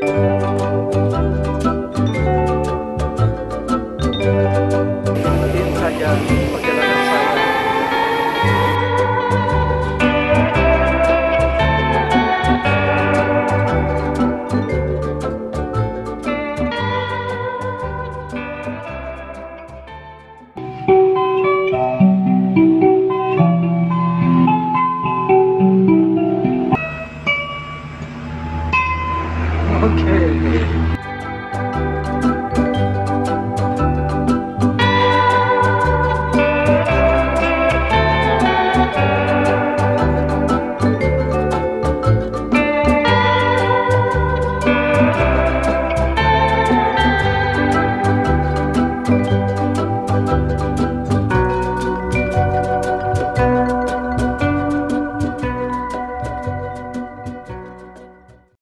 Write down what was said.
Din saja Oke.